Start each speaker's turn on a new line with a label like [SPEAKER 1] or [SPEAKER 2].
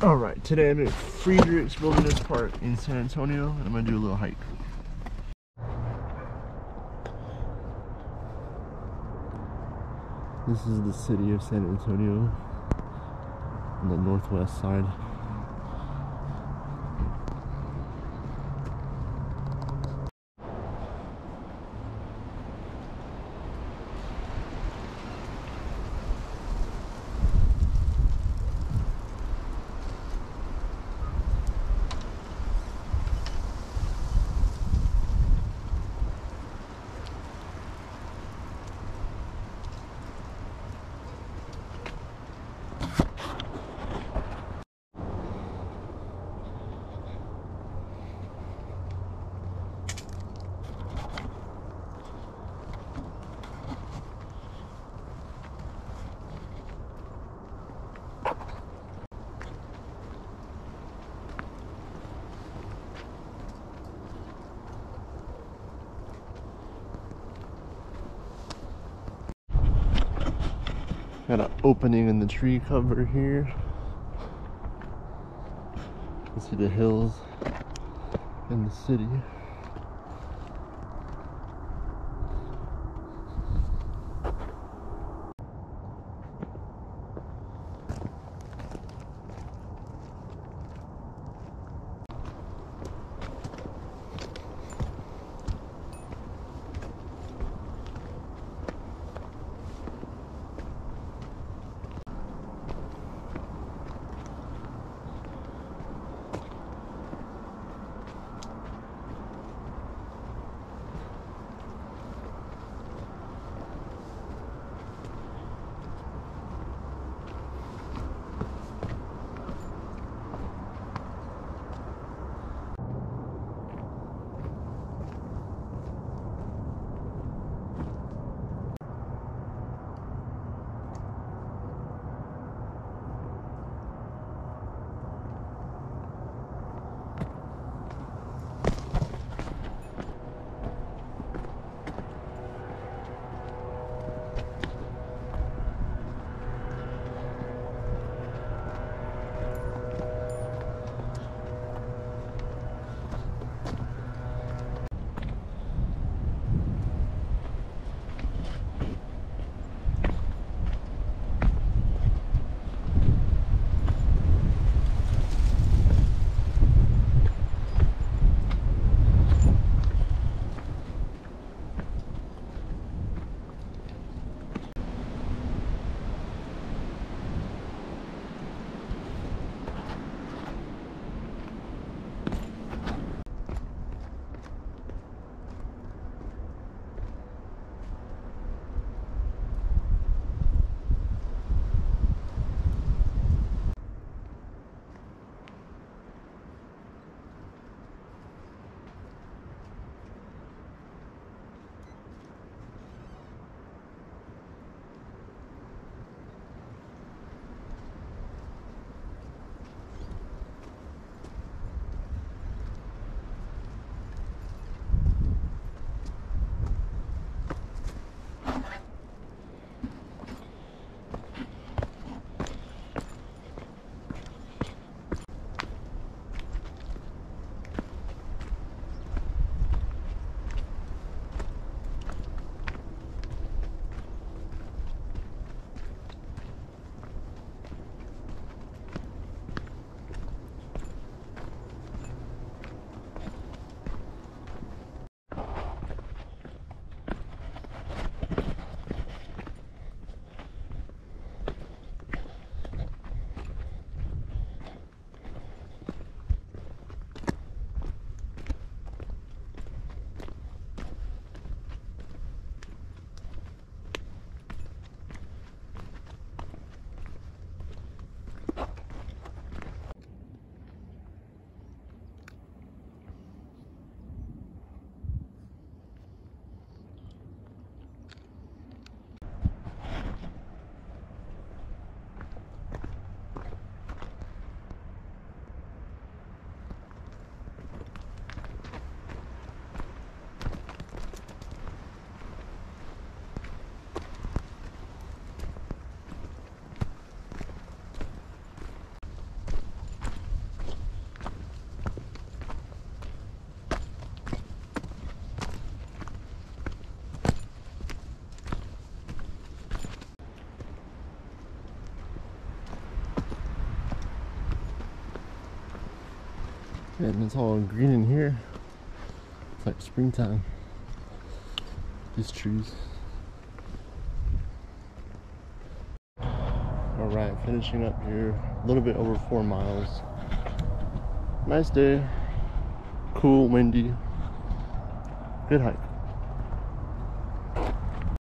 [SPEAKER 1] All right, today I'm at Friedrichs Wilderness Park in San Antonio, and I'm gonna do a little hike. This is the city of San Antonio on the northwest side. Got an opening in the tree cover here. You can see the hills in the city. And it's all green in here. It's like springtime. These trees. Alright, finishing up here. A little bit over four miles. Nice day. Cool, windy. Good hike.